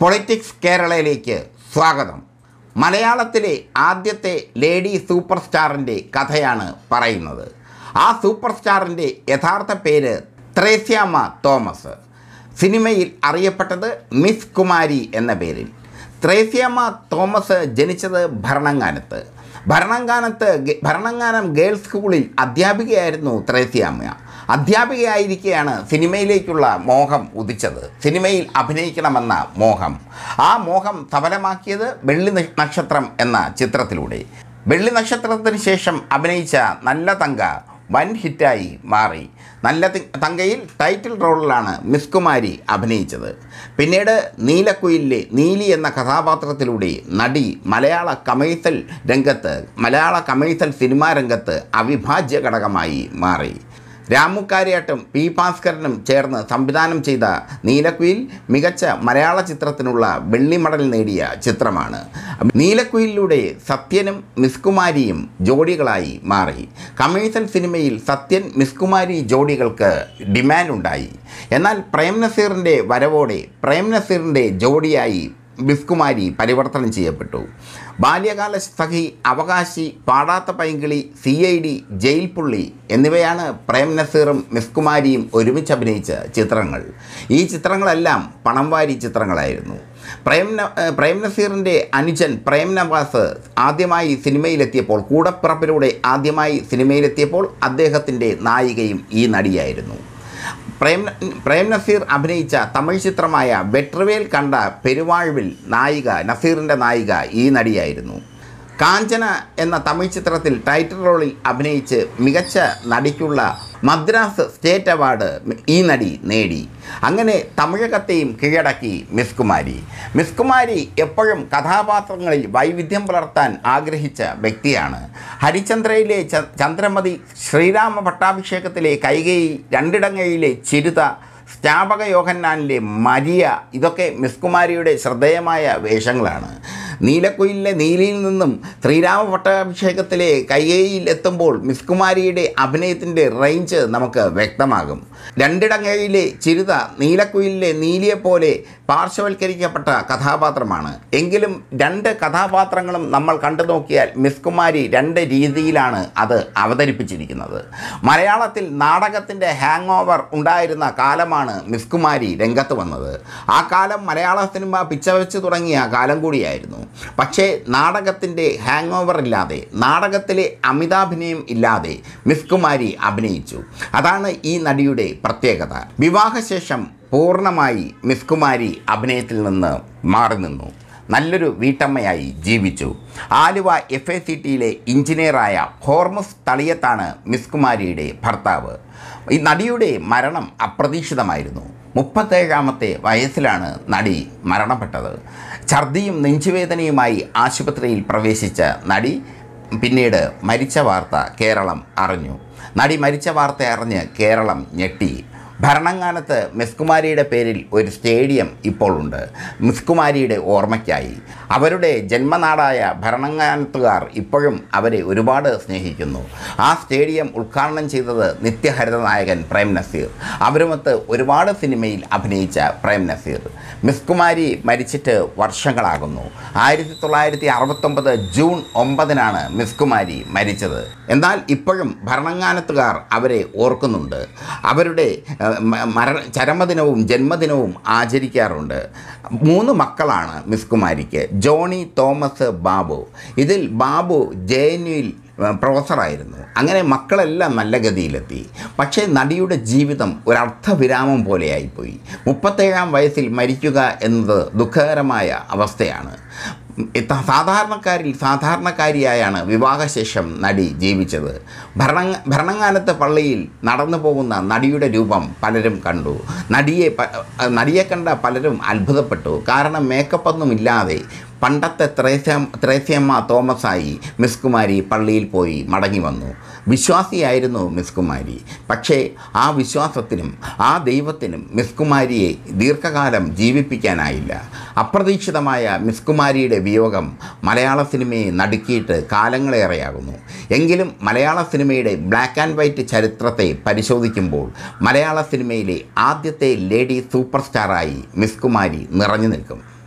Politics കേരളയിലേക്ക് സ്വാഗതം. മലയാളത്തിലെ ആദ്യത്തെ ലേഡി സൂപ്പർ സ്റ്റാറിന്റെ കഥയാണ് പറയുന്നത്. ആ സൂപ്പർ സ്റ്റാറിന്റെ യഥാർത്ഥ പേര് ത്രേസ്യാമ്മ തോമസ്. സിനിമയിൽ അറിയപ്പെട്ടത് മിസ് കുമാരി എന്ന പേരിൽ. ത്രേസ്യാമ്മ തോമസ് ജനിച്ചത് ഭരണങ്ങാനത്ത്. ഭരണങ്ങാനത്ത് ഭരണങ്ങാനം ഗേൾസ് സ്കൂളിൽ അധ്യാപികയായിരുന്നു ത്രേസ്യാമ്മ. അധ്യാപികയായിരിക്കെയാണ് സിനിമയിലേക്കുള്ള മോഹം ഉദിച്ചത്. സിനിമയിൽ അഭിനയിക്കണമെന്ന മോഹം. ആ മോഹം സഫലമാക്കിയത് വെള്ളി നക്ഷത്രം എന്ന ചിത്രത്തിലൂടെ. വെള്ളി നക്ഷത്രത്തിന് ശേഷം അഭിനയിച്ച നല്ല തങ്ക വൻ ഹിറ്റായി മാറി. നല്ല തങ്കയിൽ ടൈറ്റിൽ റോളിലാണ് മിസ് കുമാരി അഭിനയിച്ചത്. പിന്നീട് നീലക്കുയിലെ നീലി എന്ന കഥാപാത്രത്തിലൂടെ നടി മലയാള കമേഴ്സൽ രംഗത്ത് മലയാള കമേഴ്സൽ സിനിമാ രംഗത്ത് അവിഭാജ്യ ഘടകമായി മാറി. രാമുക്കാരിയാട്ടും പി ഭാസ്കരനും ചേർന്ന് സംവിധാനം ചെയ്ത നീലക്കുയിൽ മികച്ച മലയാള ചിത്രത്തിനുള്ള വെള്ളി മെഡൽ നേടിയ ചിത്രമാണ്. നീലക്കുയിലൂടെ സത്യനും മിസ്കുമാരിയും ജോഡികളായി മാറി. കമേഴ്സൽ സിനിമയിൽ സത്യൻ മിസ്കുമാരി ജോഡികൾക്ക് ഡിമാൻഡ് ഉണ്ടായി എന്നാൽ പ്രേം നസീറിന്റെ വരവോടെ പ്രേം നസീറിന്റെ ജോഡിയായി മിസ്കുമാരി പരിവർത്തനം ചെയ്യപ്പെട്ടു. Balyakala Sakhi Avakashi Padatha Painkili C I D Jail Pulli എന്നിവയാണ് പ്രേം നസീറും മിസ്കുമാരിയും ഒരുമിച്ച് അഭിനയിച്ച ചിത്രങ്ങൾ. ഈ ചിത്രങ്ങളെല്ലാം പണം വാരി ചിത്രങ്ങളായിരുന്നു. പ്രേം പ്രേം നസീറിന്റെ അനുജൻ പ്രേം നവാസ് ആദ്യമായി സിനിമയിലെത്തിയപ്പോൾ കൂടപ്പിറപ്പിലൂടെ ആദ്യമായി സിനിമയിലെത്തിയപ്പോൾ അദ്ദേഹത്തിന്റെ നായികയും ഈ നടിയായിരുന്നു. പ്രേം പ്രേം നസീർ അഭിനയിച്ച തമിഴ് ചിത്രമായ വെട്രവേൽ കണ്ട പെരുവാഴ്വിൽ നായിക നസീറിന്റെ നായിക ഈ നടിയായിരുന്നു. കാഞ്ചന എന്ന തമിഴ് ചിത്രത്തിൽ ടൈറ്റിൽ റോളിൽ അഭിനയിച്ച് മികച്ച നടിക്കുള്ള മദ്രാസ് സ്റ്റേറ്റ് അവാർഡ് ഈ നടി നേടി. അങ്ങനെ തമിഴകത്തെയും കീഴടക്കി മിസ് കുമാരി. മിസ് കുമാരി എപ്പോഴും കഥാപാത്രങ്ങളിൽ വൈവിധ്യം പുലർത്താൻ ആഗ്രഹിച്ച വ്യക്തിയാണ്. ഹരിചന്ദ്രയിലെ ചന്ദ്രമതി ശ്രീരാമ പട്ടാഭിഷേകത്തിലെ കൈകേയി രണ്ടിടങ്ങയിലെ ചിരുത സ്റ്റാപക യോഹന്നാനിലെ മരിയ ഇതൊക്കെ മിസ് കുമാരിയുടെ ശ്രദ്ധേയമായ വേഷങ്ങളാണ്. നീലക്കുയിലിലെ നീലിയിൽ നിന്നും ശ്രീരാമ പട്ടാഭിഷേകത്തിലെ കയ്യേയിൽ എത്തുമ്പോൾ മിസ് കുമാരിയുടെ അഭിനയത്തിന്റെ റേഞ്ച് നമുക്ക് വ്യക്തമാകും. രണ്ടിടങ്ങയിലെ ചിരുത നീലക്കുയിലിലെ നീലിയെപ്പോലെ പാർശ്വവൽക്കരിക്കപ്പെട്ട കഥാപാത്രമാണ്. എങ്കിലും രണ്ട് കഥാപാത്രങ്ങളും നമ്മൾ കണ്ടു നോക്കിയാൽ മിസ് കുമാരി രണ്ട് രീതിയിലാണ് അത് അവതരിപ്പിച്ചിരിക്കുന്നത്. മലയാളത്തിൽ നാടകത്തിന്റെ ഹാങ് ഓവർ ഉണ്ടായിരുന്ന കാലമാണ് മിസ് കുമാരി രംഗത്ത് വന്നത്. ആ കാലം മലയാള സിനിമ പിച്ചവെച്ച് തുടങ്ങിയ കാലം കൂടിയായിരുന്നു. പക്ഷേ നാടകത്തിന്റെ ഹാങ് ഓവർ ഇല്ലാതെ നാടകത്തിലെ അമിതാഭിനയം ഇല്ലാതെ മിസ് കുമാരി അഭിനയിച്ചു. അതാണ് ഈ നടിയുടെ പ്രത്യേകത. വിവാഹശേഷം പൂർണമായി മിസ് കുമാരി അഭിനയത്തിൽ നിന്ന് മാറി നിന്നു. നല്ലൊരു വീട്ടമ്മയായി ജീവിച്ചു. ആലുവ എഫ് എ സി ടിയിലെ എഞ്ചിനീയറായ ഹോർമസ് തളിയത്താണ് മിസ് കുമാരിയുടെ ഭർത്താവ്. ഈ നടിയുടെ മരണം അപ്രതീക്ഷിതമായിരുന്നു. മുപ്പത്തേഴാമത്തെ വയസ്സിലാണ് നടി മരണപ്പെട്ടത്. ഛർദിയും നെഞ്ചുവേദനയുമായി ആശുപത്രിയിൽ പ്രവേശിച്ച നടി പിന്നീട് മരിച്ച വാർത്ത കേരളം അറിഞ്ഞു. നടി മരിച്ച വാർത്ത അറിഞ്ഞ് കേരളം ഞെട്ടി. ഭരണങ്ങാനത്ത് മിസ്കുമാരിയുടെ പേരിൽ ഒരു സ്റ്റേഡിയം ഇപ്പോഴുണ്ട് മിസ്കുമാരിയുടെ ഓർമ്മയ്ക്കായി. അവരുടെ ജന്മനാടായ ഭരണങ്ങാനത്തുകാർ ഇപ്പോഴും അവരെ ഒരുപാട് സ്നേഹിക്കുന്നു. ആ സ്റ്റേഡിയം ഉദ്ഘാടനം ചെയ്തത് നിത്യഹരിത നായകൻ പ്രേം നസീർ. അവരുമൊത്ത് ഒരുപാട് സിനിമയിൽ അഭിനയിച്ച പ്രേം നസീർ. മിസ്കുമാരി മരിച്ചിട്ട് വർഷങ്ങളാകുന്നു. ആയിരത്തി തൊള്ളായിരത്തി അറുപത്തൊമ്പത് ജൂൺ ഒമ്പതിനാണ് മിസ്കുമാരി മരിച്ചത്. എന്നാൽ ഇപ്പോഴും ഭരണങ്ങാനത്തുകാർ അവരെ ഓർക്കുന്നുണ്ട്. അവരുടെ മര ചരമദിനവും ജന്മദിനവും ആചരിക്കാറുണ്ട്. മൂന്ന് മക്കളാണ് മിസ് കുമാരിക്ക്. Johnny Thomas Babu. ഇതിൽ ബാബു ജെ എൻ യുയിൽ പ്രൊഫസറായിരുന്നു. അങ്ങനെ മക്കളെല്ലാം നല്ല ഗതിയിലെത്തി. പക്ഷേ നടിയുടെ ജീവിതം ഒരർത്ഥവിരാമം പോലെയായിപ്പോയി. മുപ്പത്തേഴാം വയസ്സിൽ മരിക്കുക എന്നത് ദുഃഖകരമായ അവസ്ഥയാണ്. സാധാരണക്കാരിൽ സാധാരണക്കാരിയായാണ് വിവാഹശേഷം നടി ജീവിച്ചത്. ഭരണ ഭരണങ്ങാനത്തെ പള്ളിയിൽ നടന്നു പോകുന്ന നടിയുടെ രൂപം പലരും കണ്ടു. നടിയെ നടിയെ കണ്ട പലരും അത്ഭുതപ്പെട്ടു. കാരണം മേക്കപ്പൊന്നുമില്ലാതെ പണ്ടത്തെ ത്രേസ്യ ത്രേസ്യമ്മ തോമസായി മിസ് കുമാരി പള്ളിയിൽ പോയി മടങ്ങി വന്നു. വിശ്വാസിയായിരുന്നു മിസ് കുമാരി. പക്ഷേ ആ വിശ്വാസത്തിനും ആ ദൈവത്തിനും മിസ് കുമാരിയെ ദീർഘകാലം ജീവിപ്പിക്കാനായില്ല. അപ്രതീക്ഷിതമായ മിസ് കുമാരിയുടെ വിയോഗം മലയാള സിനിമയെ നടുക്കിയിട്ട് കാലങ്ങളേറെയാകുന്നു. എങ്കിലും മലയാള സിനിമയുടെ ബ്ലാക്ക് ആൻഡ് വൈറ്റ് ചരിത്രത്തെ പരിശോധിക്കുമ്പോൾ മലയാള സിനിമയിലെ ആദ്യത്തെ ലേഡി സൂപ്പർ സ്റ്റാറായി മിസ് കുമാരി നിറഞ്ഞു നിൽക്കും.